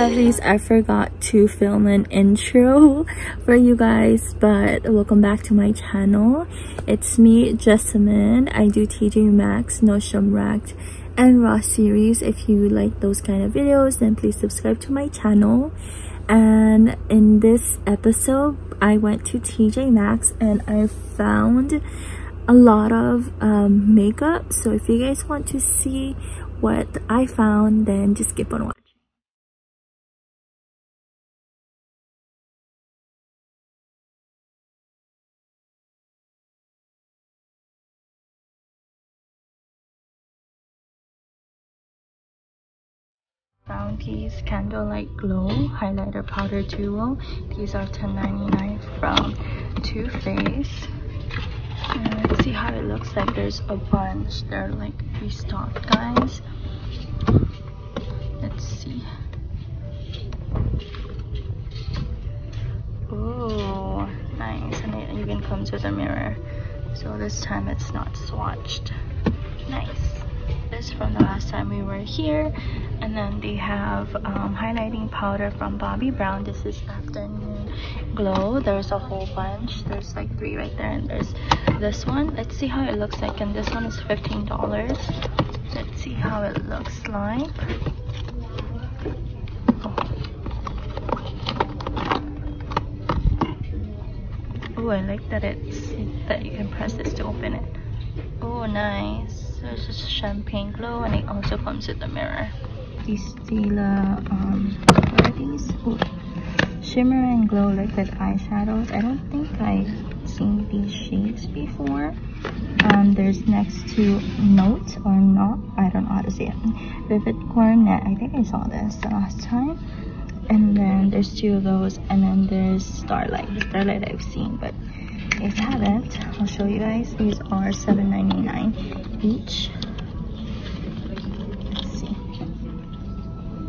at I forgot to film an intro for you guys but welcome back to my channel. It's me Jeasamine. I do TJ Maxx Nordstrom Rack and Ross series. If you like those kind of videos then please subscribe to my channel. And in this episode I went to TJ Maxx and I found a lot of um, makeup. So if you guys want to see what I found then just keep on watching found these candlelight glow highlighter powder duo. These are 10.99 from Too Faced. Let's see how it looks like. There's a bunch. They're like restocked guys. Let's see. Oh nice. And it even comes with a mirror. So this time it's not swatched. Nice from the last time we were here. And then they have um, highlighting powder from Bobbi Brown. This is afternoon glow. There's a whole bunch. There's like three right there and there's this one. Let's see how it looks like. And this one is $15 let's see how it looks like. Oh I like that it's that you can press this to open it. Oh nice there's this champagne glow and it also comes with a mirror. These Stila, um, what are these? Ooh. Shimmer and glow liquid eyeshadows. I don't think I've seen these shades before. Um, there's next to Note or Not. I don't know how to say it. Vivid Garnet. I think I saw this the last time. And then there's two of those. And then there's Starlight. Starlight I've seen, but guys haven't, I'll show you guys. These are $7.99 each. Let's see.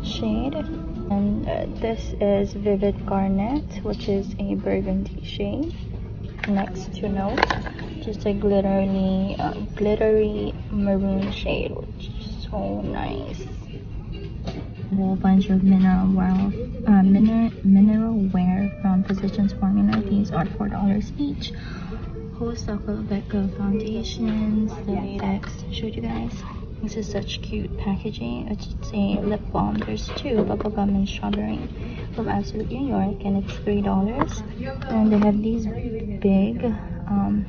Shade. And uh, this is Vivid Garnet, which is a burgundy shade. Next to note, just a glittery, uh, glittery maroon shade, which is so nice A whole bunch of mineral wear, uh, mineral, mineral wear from Physicians Formula. These are $4 each. Whole Becca foundations, the latex. Showed you guys. This is such cute packaging. It's a lip balm. There's two, bubblegum and strawberry from Absolute New York, and it's $3. And they have these big um,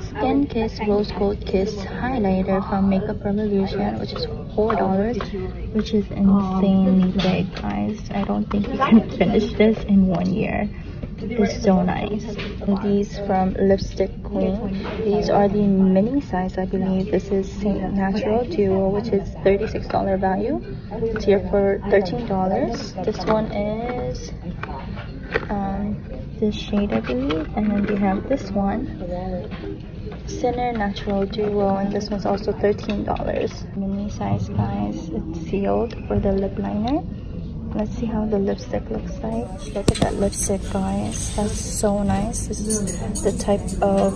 Skin Kiss Rose Gold Kiss highlighter from Makeup Revolution, which is $4, which is insanely big, guys. I don't think you can finish this in one year. It's so nice. These from Lipstick Queen. These are the mini size, I believe. This is Saint Natural Duo, which is $36 value. It's here for $13. This one is this shade, I believe. And then we have this one. Sinner Natural Duo, and this one's also $13. Mini size, guys. It's sealed for the lip liner. Let's see how the lipstick looks like. Look at that lipstick, guys. That's so nice. This is the type of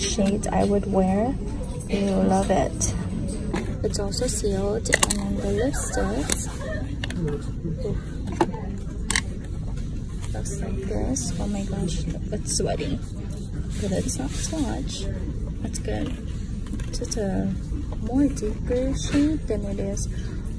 shades I would wear. You love it. It's also sealed, and the lipsticks looks like this. Oh my gosh, it's sweaty, but it's not swatch. That's good. It's a more deeper shade than it is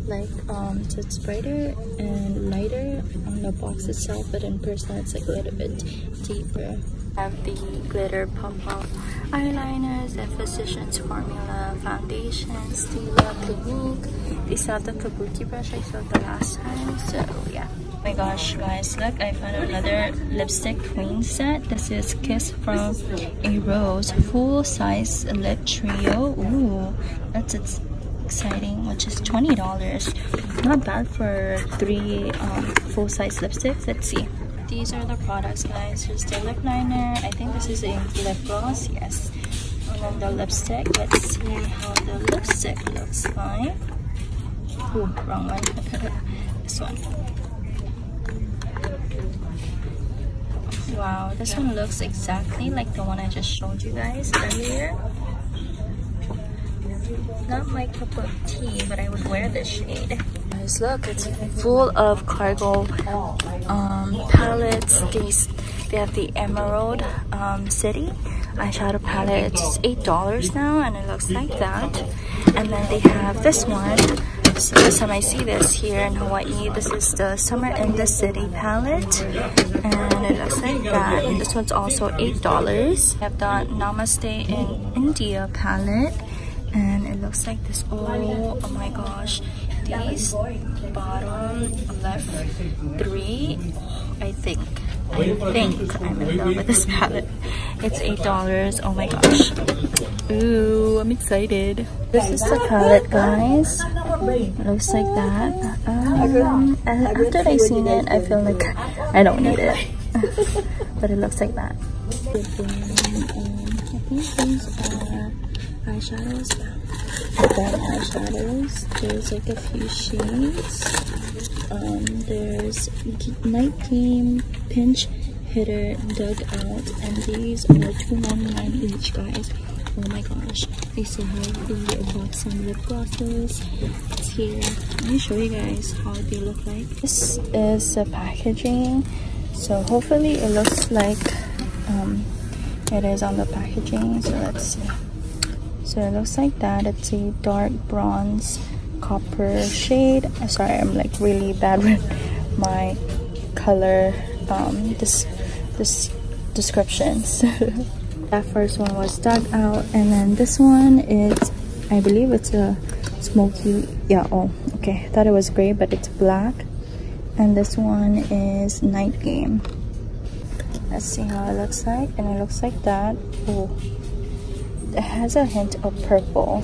like um so it's brighter and lighter on the box itself but in person it's like a little bit deeper have the glitter pop-up eyeliners the physicians formula foundations Stila Clinique these have the kabuki brush I showed the last time so yeah Oh my gosh guys. Look i found another lipstick queen set. This is kiss from a rose. Full size lip trio. Ooh, that's its exciting which is $20 not bad for three um, full-size lipsticks. Let's see. These are the products guys. Here's the lip liner. I think this is a lip gloss. Yes. And then the lipstick. Let's see how the lipstick looks. Like Ooh, wrong one. This one Wow, this one looks exactly like the one I just showed you guys earlier. Not my cup of tea, but I would wear this shade. guys look it's full of cargo um, palettes these they have the emerald um, city eyeshadow palette it's eight dollars now and it looks like that and then they have this one this is the first time I see this here in Hawaii. This is the summer in the city palette. And it looks like that. And this one's also eight dollars. I have the namaste in India palette. And it looks like this oh, oh my gosh. These bottom left three I think I think I'm in love with this palette. It's eight dollars. Oh my gosh. Ooh I'm excited. This is the palette guys. It looks like that. Um, after I seen it I feel like I don't need it. But it looks like that. Um, I think these are eyeshadows brown eyeshadows there's like a few shades um there's night game pinch hitter dug out and these are 2.99 each guys. Oh my gosh. They still have the box on lip glosses. It's here. Let me show you guys how they look like. This is the packaging. So hopefully it looks like um, it is on the packaging. So let's see so it looks like that. It's a dark bronze copper shade. Sorry i'm like really bad with my color um this this descriptions. That first one was dug out and then this one is i believe it's a smoky yeah oh okay. Thought it was gray but it's black. And this one is night game. Let's see how it looks like. And it looks like that. Oh it has a hint of purple.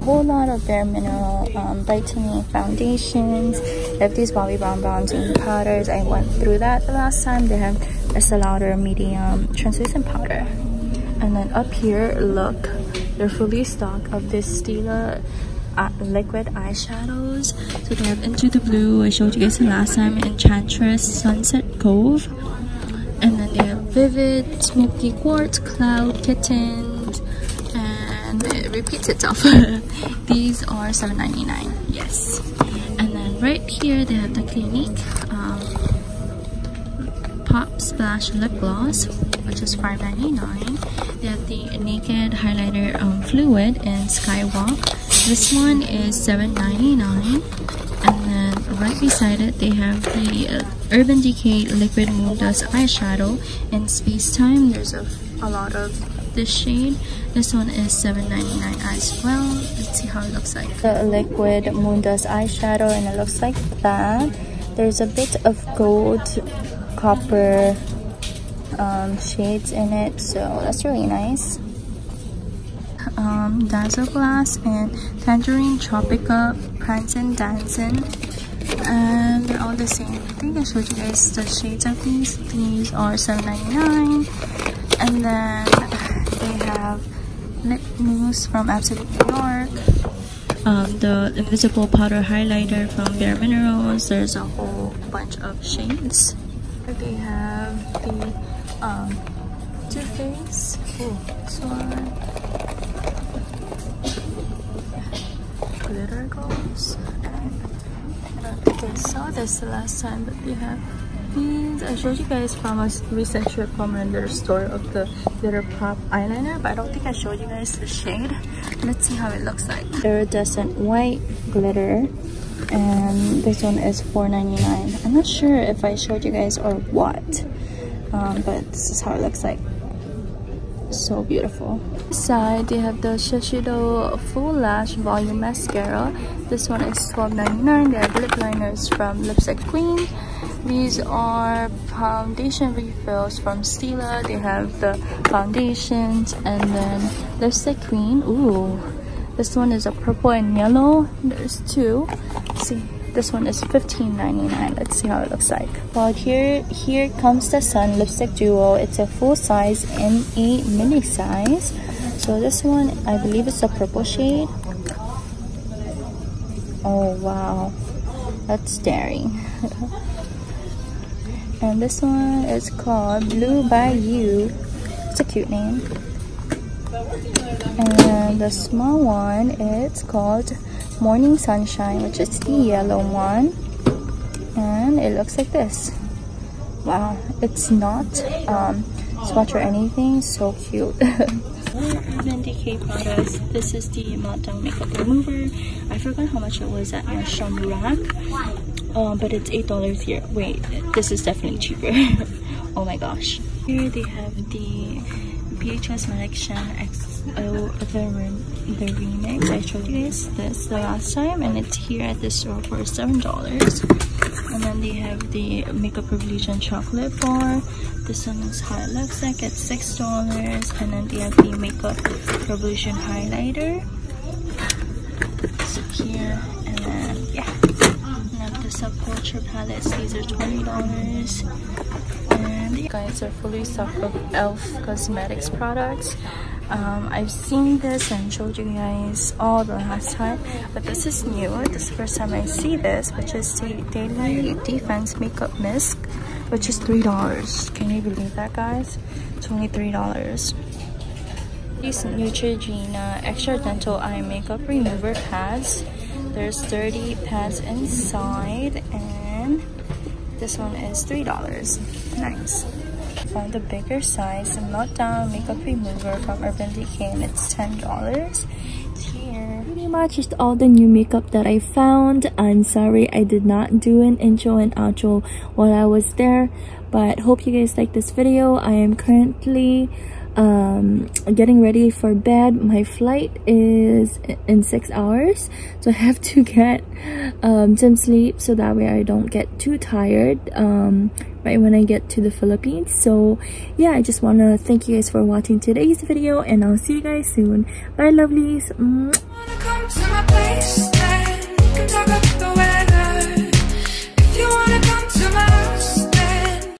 A whole lot of bare mineral um, foundations. They have these bobbi brown bronzing powders. I went through that the last time. They have a Lauder medium translucent powder. And then up here look they're fully stocked of this stila uh, liquid eyeshadows. So they have into the blue i showed you guys the last time enchantress sunset cove. And then they have vivid smoky quartz cloud kitten repeats itself. These are 7.99 yes. And then right here they have the clinique um, pop splash lip gloss which is 5.99 they have the naked highlighter um, fluid in skywalk. This one is 7.99 and then right beside it they have the uh, urban decay liquid moon dust eyeshadow. In space time there's a, a lot of this shade. This one is $7.99 as well. Let's see how it looks like. The liquid moon dust eyeshadow and it looks like that. There's a bit of gold copper um, shades in it so that's really nice. Um, Dazzle Glass and Tangerine Tropica Prancin' Dancin' and they're all the same. I think I showed you guys the shades of these. These are $7.99 and then they have lip mousse from Absolute New York. Um, the invisible powder highlighter from Bare Minerals. There's a whole bunch of shades. They have the um, Too Faced. Oh, this one. Glitter goes. I don't think I saw this the last time, but they have these I showed you guys from a recent trip from another store of the glitter pop eyeliner but I don't think I showed you guys the shade. Let's see how it looks like. Iridescent white glitter and this one is $4.99 I'm not sure if I showed you guys or what um, but this is how it looks like. So beautiful. Side they have the Shiseido full lash volume mascara. This one is $12.99 they have lip liners from lipstick queen these are foundation refills from Stila. They have the foundations and then lipstick queen. Ooh, this one is a purple and yellow. There's two. Let's see, this one is $15.99. Let's see how it looks like. Well, here here comes the sun lipstick duo. It's a full size in a mini size. So this one, I believe it's a purple shade. Oh wow, that's daring. and this one is called Blue by You. It's a cute name. And the small one, it's called Morning Sunshine, which is the yellow one. And it looks like this. Wow, it's not um, swatch or anything, so cute. Decay products. This is the Meltdown Makeup Remover. I forgot how much it was at Nordstrom Rack. Um, but it's $8 here. Wait, this is definitely cheaper. oh my gosh. Here they have the BH Cosmetics Shan XO the, the remix. I showed you guys this the last time and it's here at the store for $7. And then they have the Makeup Revolution chocolate bar. This one is High like at $6. And then they have the Makeup Revolution highlighter. So here subculture palettes, these are $20 and you guys are fully stocked of e.l.f. cosmetics products. Um, I've seen this and showed you guys all the last time but this is new. This is the first time I see this which is the Daily Defense Makeup Mist which is three dollars. Can you believe that guys? It's only three dollars. These Neutrogena Extra Gentle Eye Makeup Remover pads there's 30 pads inside and this one is three dollars. Nice. Found a bigger size the meltdown makeup remover from urban decay and it's ten dollars. Here. Pretty much just all the new makeup that i found. I'm sorry i did not do an intro and outro while i was there but hope you guys like this video. I am currently um, getting ready for bed. My flight is in six hours, so I have to get um, some sleep so that way I don't get too tired um, right when I get to the Philippines. So yeah, I just want to thank you guys for watching today's video and I'll see you guys soon. Bye lovelies.